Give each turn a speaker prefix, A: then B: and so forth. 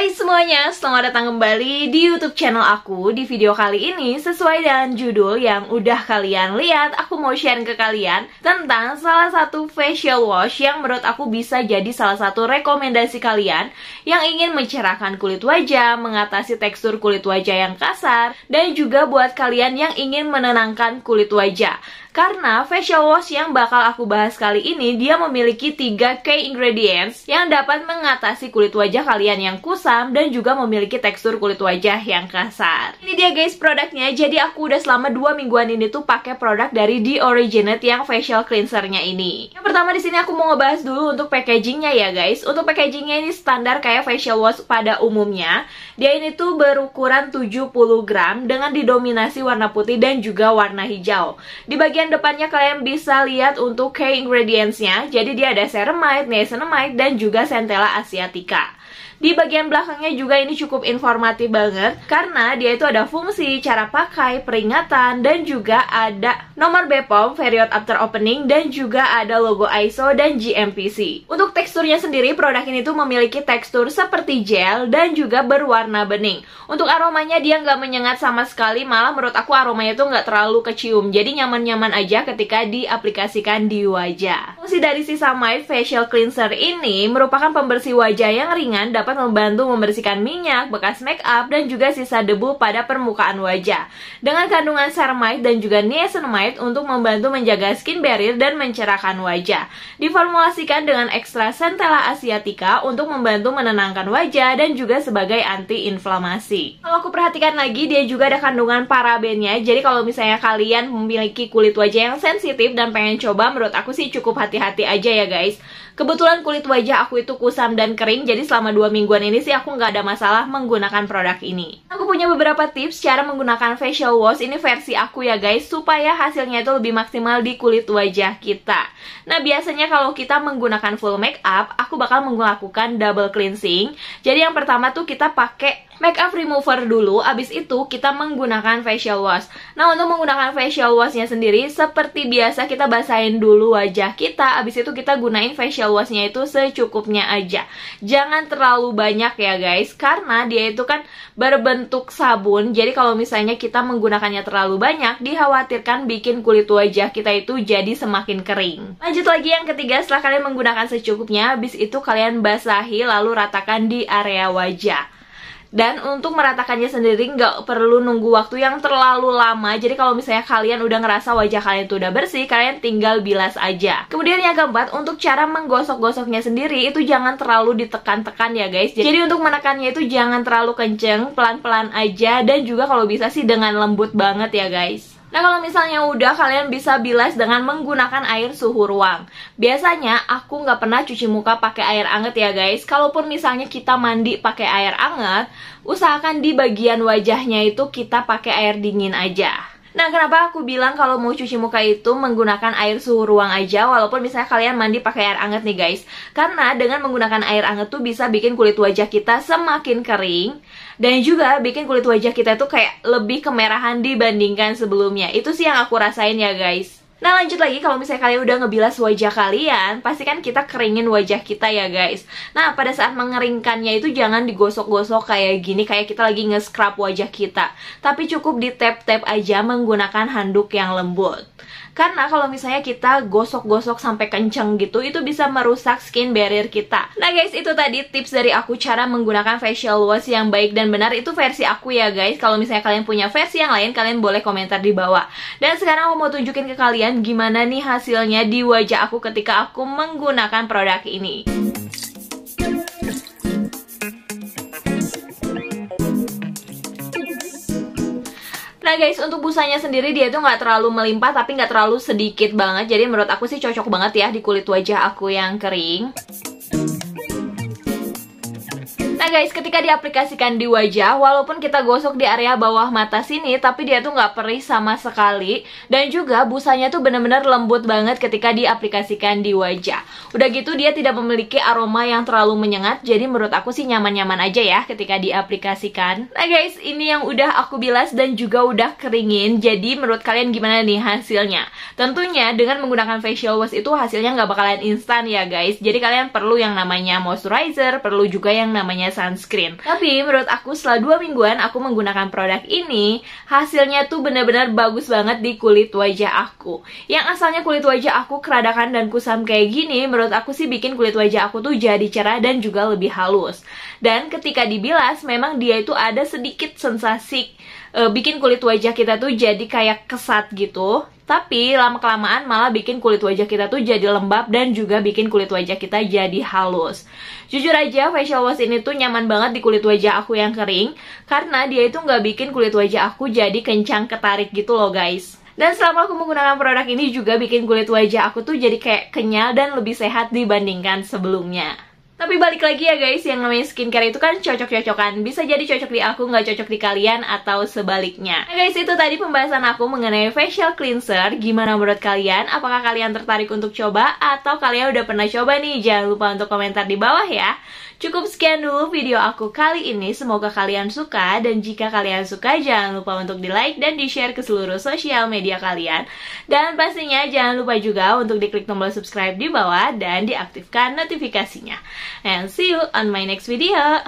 A: Hai semuanya, selamat datang kembali di YouTube channel aku. Di video kali ini, sesuai dengan judul yang udah kalian lihat, aku mau share ke kalian tentang salah satu facial wash yang menurut aku bisa jadi salah satu rekomendasi kalian yang ingin mencerahkan kulit wajah, mengatasi tekstur kulit wajah yang kasar, dan juga buat kalian yang ingin menenangkan kulit wajah. Karena facial wash yang bakal aku bahas kali ini dia memiliki 3 key ingredients yang dapat mengatasi kulit wajah kalian yang kusam dan juga memiliki tekstur kulit wajah yang kasar. Ini dia guys produknya. Jadi aku udah selama 2 mingguan ini tuh pakai produk dari The Originate yang facial cleansernya ini. Yang pertama di sini aku mau ngebahas dulu untuk packagingnya ya guys. Untuk packagingnya ini standar kayak facial wash pada umumnya. Dia ini tuh berukuran 70 gram dengan didominasi warna putih dan juga warna hijau. Di bagian bagian depannya kalian bisa lihat untuk key ingredientsnya. Jadi dia ada ceramide, niacinamide, dan juga centella asiatica. Di bagian belakangnya juga ini cukup informatif banget karena dia itu ada fungsi, cara pakai, peringatan, dan juga ada nomor BPOM, period after opening, dan juga ada logo ISO dan GMPC. Untuk teksturnya sendiri, produk ini tuh memiliki tekstur seperti gel dan juga berwarna bening. Untuk aromanya dia nggak menyengat sama sekali, malah menurut aku aromanya tuh nggak terlalu kecium. Jadi nyaman-nyaman aja ketika diaplikasikan di wajah. Fungsi dari Sisamide Facial Cleanser ini merupakan pembersih wajah yang ringan dapat membantu membersihkan minyak, bekas make up, dan juga sisa debu pada permukaan wajah. Dengan kandungan ceramide dan juga niacinamide untuk membantu menjaga skin barrier dan mencerahkan wajah. Diformulasikan dengan ekstra centella asiatica untuk membantu menenangkan wajah dan juga sebagai anti-inflamasi. Kalau aku perhatikan lagi, dia juga ada kandungan parabennya. Jadi kalau misalnya kalian memiliki kulit wajah yang sensitif dan pengen coba, menurut aku sih cukup hati-hati aja ya guys. Kebetulan kulit wajah aku itu kusam dan kering, jadi selama dua mingguan ini sih aku nggak ada masalah menggunakan produk ini. Aku punya beberapa tips cara menggunakan facial wash, ini versi aku ya guys, supaya hasilnya itu lebih maksimal di kulit wajah kita. Nah biasanya kalau kita menggunakan full make up, aku bakal melakukan double cleansing. Jadi yang pertama tuh kita pakai makeup remover dulu, abis itu kita menggunakan facial wash. Nah, untuk menggunakan facial washnya sendiri, seperti biasa kita basahin dulu wajah kita, abis itu kita gunain facial washnya itu secukupnya aja. Jangan terlalu banyak ya guys, karena dia itu kan berbentuk sabun, jadi kalau misalnya kita menggunakannya terlalu banyak, dikhawatirkan bikin kulit wajah kita itu jadi semakin kering. Lanjut lagi yang ketiga, setelah kalian menggunakan secukupnya, abis itu kalian basahi lalu ratakan di area wajah. Dan untuk meratakannya sendiri nggak perlu nunggu waktu yang terlalu lama. Jadi kalau misalnya kalian udah ngerasa wajah kalian itu udah bersih Kalian tinggal bilas aja. Kemudian yang keempat, untuk cara menggosok-gosoknya sendiri Itu jangan terlalu ditekan-tekan ya guys. Jadi untuk menekannya itu jangan terlalu kenceng Pelan-pelan aja. Dan juga kalau bisa sih dengan lembut banget ya guys Nah kalau misalnya udah kalian bisa bilas dengan menggunakan air suhu ruang. Biasanya aku nggak pernah cuci muka pakai air anget ya guys. Kalaupun misalnya kita mandi pakai air anget Usahakan di bagian wajahnya itu kita pakai air dingin aja Nah, kenapa aku bilang kalau mau cuci muka itu menggunakan air suhu ruang aja walaupun misalnya kalian mandi pakai air anget nih guys. Karena dengan menggunakan air anget tuh bisa bikin kulit wajah kita semakin kering dan juga bikin kulit wajah kita tuh kayak lebih kemerahan dibandingkan sebelumnya. Itu sih yang aku rasain ya guys. Nah lanjut lagi kalau misalnya kalian udah ngebilas wajah kalian Pastikan kita keringin wajah kita ya guys. Nah pada saat mengeringkannya itu jangan digosok-gosok kayak gini Kayak kita lagi nge-scrub wajah kita. Tapi cukup di tap-tap aja menggunakan handuk yang lembut karena kalau misalnya kita gosok-gosok sampai kenceng gitu, itu bisa merusak skin barrier kita. Nah guys, itu tadi tips dari aku cara menggunakan facial wash yang baik dan benar. Itu versi aku ya guys. Kalau misalnya kalian punya versi yang lain, kalian boleh komentar di bawah. Dan sekarang aku mau tunjukin ke kalian gimana nih hasilnya di wajah aku ketika aku menggunakan produk ini. Nah guys, untuk busanya sendiri dia itu nggak terlalu melimpah tapi nggak terlalu sedikit banget. Jadi menurut aku sih cocok banget ya di kulit wajah aku yang kering. Guys, ketika diaplikasikan di wajah, walaupun kita gosok di area bawah mata sini, tapi dia tuh nggak perih sama sekali. Dan juga busanya tuh bener-bener lembut banget ketika diaplikasikan di wajah. Udah gitu dia tidak memiliki aroma yang terlalu menyengat, jadi menurut aku sih nyaman-nyaman aja ya ketika diaplikasikan. Nah guys, ini yang udah aku bilas dan juga udah keringin. Jadi menurut kalian gimana nih hasilnya? Tentunya dengan menggunakan facial wash itu hasilnya nggak bakalan instan ya guys. Jadi kalian perlu yang namanya moisturizer, perlu juga yang namanya sunscreen. Tapi menurut aku setelah dua mingguan aku menggunakan produk ini, hasilnya tuh bener-bener bagus banget di kulit wajah aku. Yang asalnya kulit wajah aku keradakan dan kusam kayak gini, menurut aku sih bikin kulit wajah aku tuh jadi cerah dan juga lebih halus. Dan ketika dibilas, memang dia itu ada sedikit sensasi e, bikin kulit wajah kita tuh jadi kayak kesat gitu. Tapi lama-kelamaan malah bikin kulit wajah kita tuh jadi lembab dan juga bikin kulit wajah kita jadi halus. Jujur aja facial wash ini tuh nyaman banget di kulit wajah aku yang kering karena dia itu nggak bikin kulit wajah aku jadi kencang ketarik gitu loh guys. Dan selama aku menggunakan produk ini juga bikin kulit wajah aku tuh jadi kayak kenyal dan lebih sehat dibandingkan sebelumnya. Tapi balik lagi ya guys, yang namanya skincare itu kan cocok-cocokan. Bisa jadi cocok di aku, nggak cocok di kalian, atau sebaliknya. Nah guys, itu tadi pembahasan aku mengenai facial cleanser. Gimana menurut kalian? Apakah kalian tertarik untuk coba? Atau kalian udah pernah coba nih? Jangan lupa untuk komentar di bawah ya. Cukup sekian dulu video aku kali ini, semoga kalian suka. Dan jika kalian suka jangan lupa untuk di like dan di share ke seluruh sosial media kalian. Dan pastinya jangan lupa juga untuk diklik tombol subscribe di bawah dan diaktifkan notifikasinya and see you on my next video